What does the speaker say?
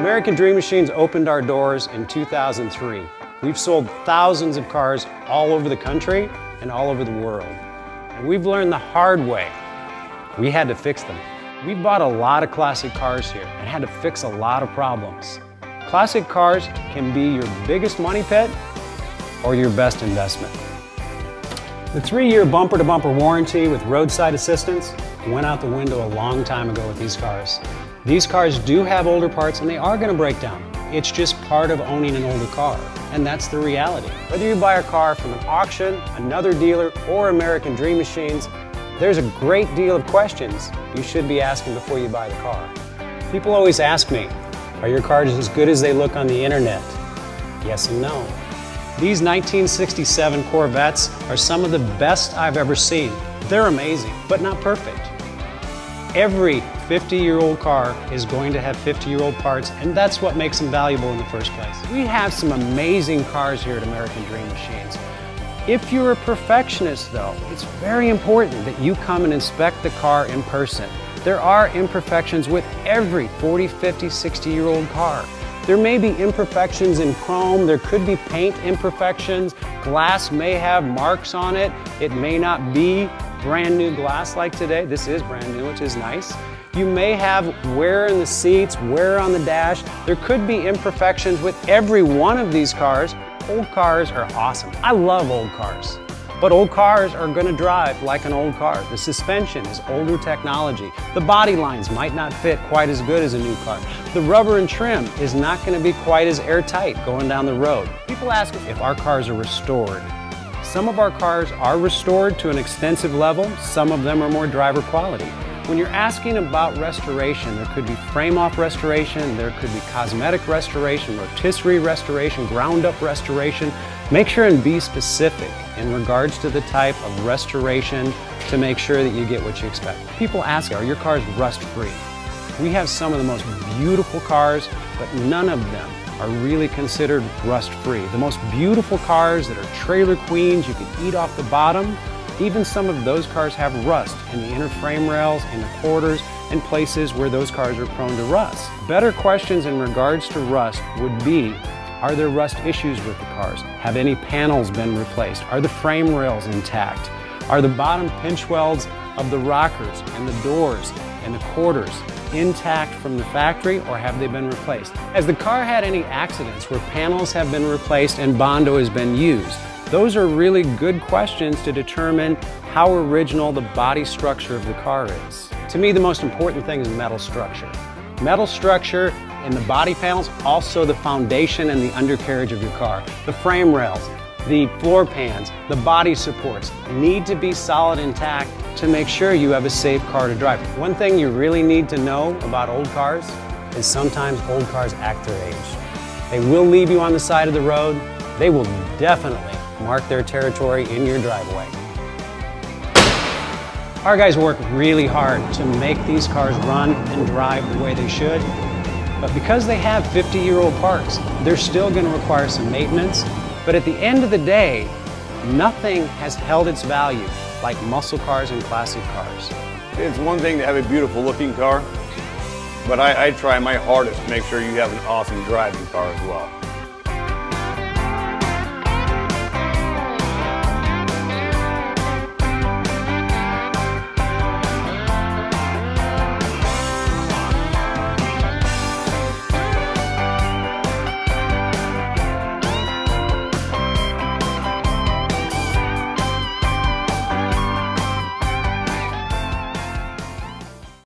American Dream Machines opened our doors in 2003. We've sold thousands of cars all over the country and all over the world. And we've learned the hard way. We had to fix them. We've bought a lot of classic cars here and had to fix a lot of problems. Classic cars can be your biggest money pit or your best investment. The three-year bumper-to-bumper warranty with roadside assistance went out the window a long time ago with these cars. These cars do have older parts and they are going to break down. It's just part of owning an older car, and that's the reality. Whether you buy a car from an auction, another dealer, or American Dream Machines, there's a great deal of questions you should be asking before you buy the car. People always ask me, are your cars as good as they look on the internet? Yes and no. These 1967 Corvettes are some of the best I've ever seen. They're amazing, but not perfect. Every 50-year-old car is going to have 50-year-old parts, and that's what makes them valuable in the first place. We have some amazing cars here at American Dream Machines. If you're a perfectionist, though, it's very important that you come and inspect the car in person. There are imperfections with every 40, 50, 60-year-old car. There may be imperfections in chrome, there could be paint imperfections, glass may have marks on it, it may not be brand new glass like today. This is brand new, which is nice. You may have wear in the seats, wear on the dash. There could be imperfections with every one of these cars. Old cars are awesome. I love old cars. But old cars are going to drive like an old car. The suspension is older technology. The body lines might not fit quite as good as a new car. The rubber and trim is not going to be quite as airtight going down the road. People ask if our cars are restored. Some of our cars are restored to an extensive level, some of them are more driver quality. When you're asking about restoration, there could be frame-off restoration, there could be cosmetic restoration, rotisserie restoration, ground-up restoration. Make sure and be specific in regards to the type of restoration to make sure that you get what you expect. People ask, are your cars rust-free? We have some of the most beautiful cars, but none of them are really considered rust-free. The most beautiful cars that are trailer queens, you can eat off the bottom, even some of those cars have rust in the inner frame rails, in the quarters, and places where those cars are prone to rust. Better questions in regards to rust would be, are there rust issues with the cars? Have any panels been replaced? Are the frame rails intact? Are the bottom pinch welds of the rockers and the doors and the quarters intact from the factory or have they been replaced? Has the car had any accidents where panels have been replaced and Bondo has been used? Those are really good questions to determine how original the body structure of the car is. To me, the most important thing is metal structure. Metal structure in the body panels, also the foundation and the undercarriage of your car. The frame rails, the floor pans, the body supports need to be solid intact to make sure you have a safe car to drive. One thing you really need to know about old cars is sometimes old cars act their age. They will leave you on the side of the road. They will definitely mark their territory in your driveway. Our guys work really hard to make these cars run and drive the way they should. But because they have 50-year-old parts, they're still going to require some maintenance but at the end of the day, nothing has held its value like muscle cars and classic cars. It's one thing to have a beautiful looking car, but I, I try my hardest to make sure you have an awesome driving car as well.